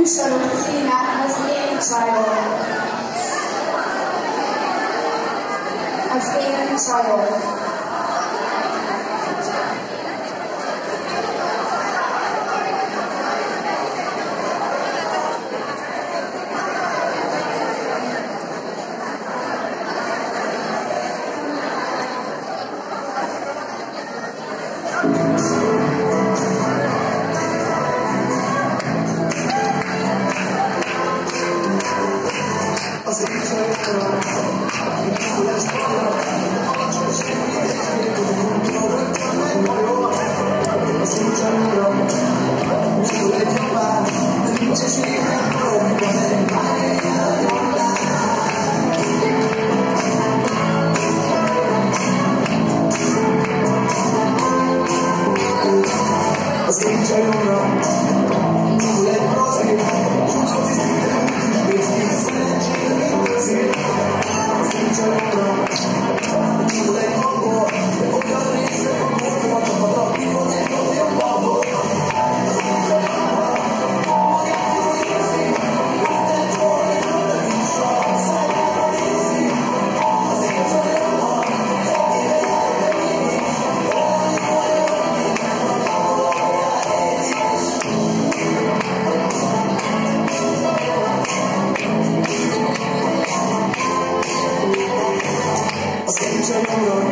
Introducina Muslim child. Muslim child. Senhor.